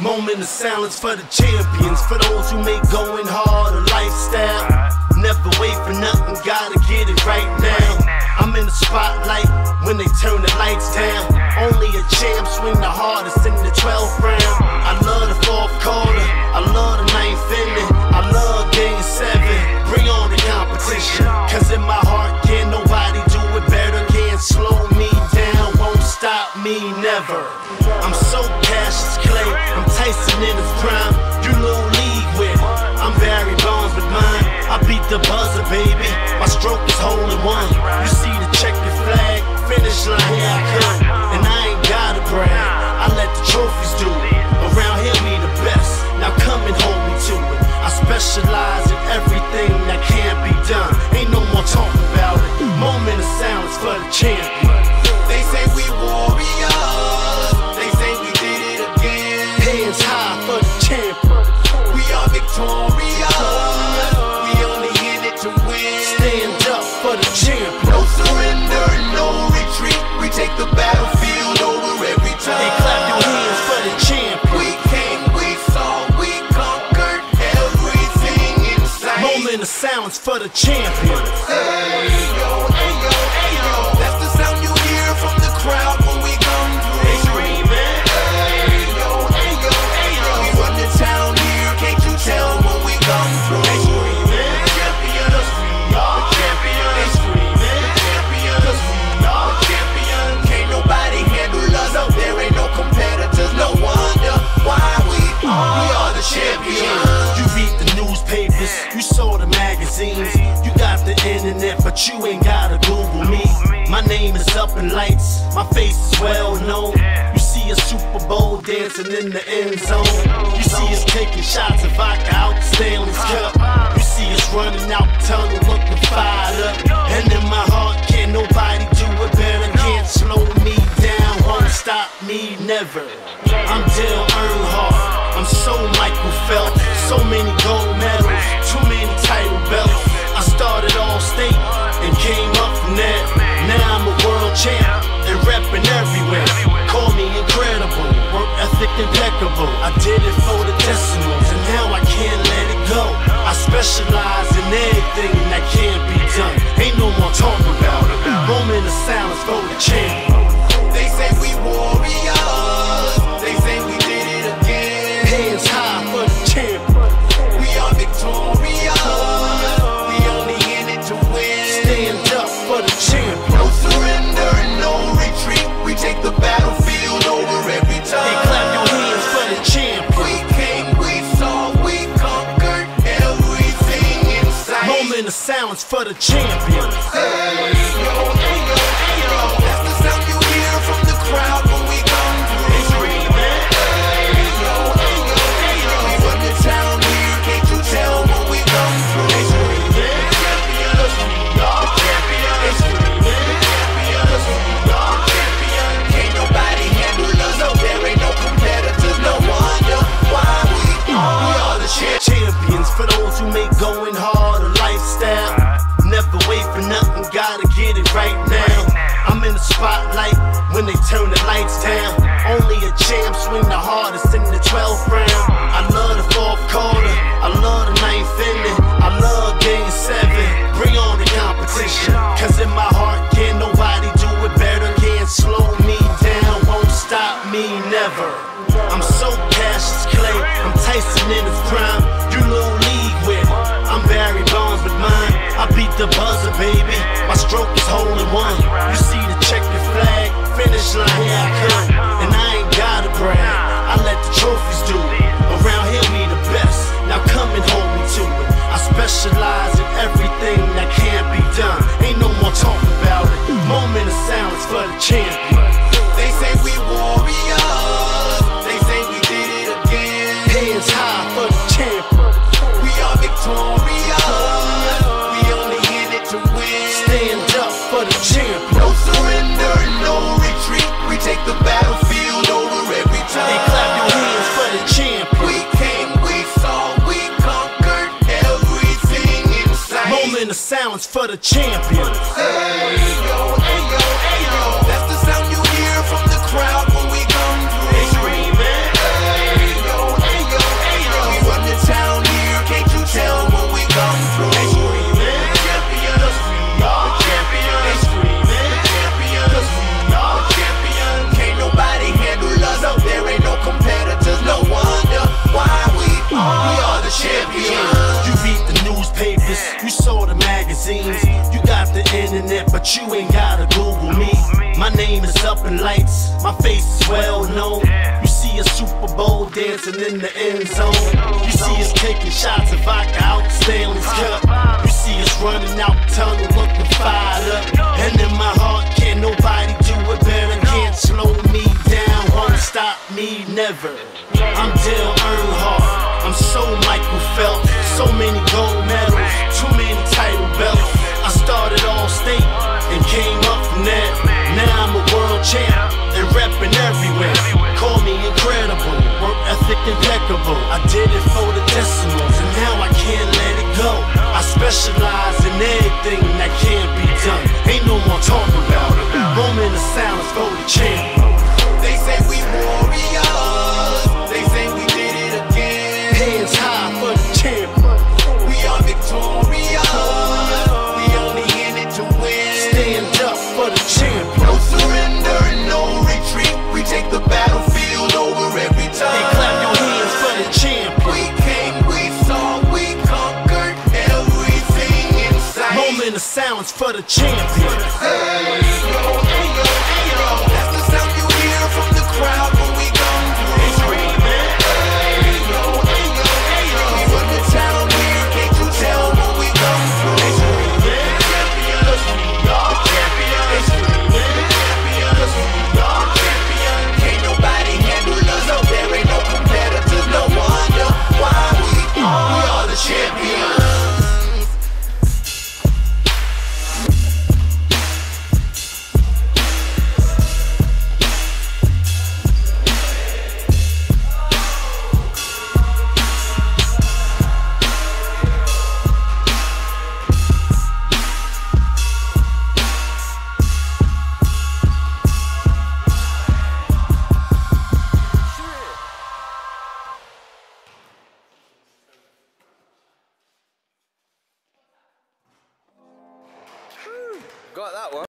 Moment of silence for the champions, for those who make going hard a lifestyle. Never wait for nothing, gotta get it right now. I'm in the spotlight when they turn the lights down. Only a champ swing the hardest in the I'm Tyson in his prime. You little league with, I'm Barry Bonds with mine. I beat the buzzer, baby. My stroke is hole in one. You see the checkered flag, finish line, here I come. Silence for the champion. Ayo, ayo, ayo. That's the sound you hear from the crowd when we come through. They screaming. Ayo, ayo, ayo. We run the town here, can't you tell when we come through? They screaming. Champions, we are champions. They screaming. Champions, we are champions. Can't nobody handle us. There ain't no competitors. No wonder why we are. We are the champions. You read the newspapers, you saw the magazines, but you ain't gotta Google me. My name is up in lights, my face is well known. You see a Super Bowl dancing in the end zone. You see us taking shots of vodka out the Stanley's Cup. You see us running out the tunnel looking fired up. And in my heart, can't nobody impeccable. I did it for the decimals and now I can't let it go. I specialize in anything that can't be done. Ain't no more talk about it. Moment of silence for the champ. They say we warriors. They say we did it again. Hands high for the champ. We are victorious. We only in it to win. Stand for the champion. Baby. My stroke is hole in one. You see the check checkered flag, finish line, here I come. And I ain't gotta brag, I let the trophies do it. Around here, we the best. Now come and hold me to it. I specialize in the silence for the champions. Hey, yo, hey, yo, hey, yo. That's the sound you hear from the crowd when we come through. They screaming. Hey, yo, hey, yo, hey, yo. We run the town here, can't you tell when we come through? They screaming. The Champions, we are the champions. They screaming. The Champions, we are the champions. Can't nobody handle us out there, ain't no competitors. No wonder why we are, we are the champions. You beat the newspapers. You saw the magazines, you got the internet, but you ain't gotta Google me. My name is up in lights, my face is well known. You see a Super Bowl dancing in the end zone. You see us taking shots of vodka out the Stanley's Cup. You see us running out the tunnel looking fired up. And in my heart, can't nobody do it better. Can't slow me down, won't stop me never. I'm Dale Earnhardt, I'm so Michael Phelps, so many gold medals. For the champion.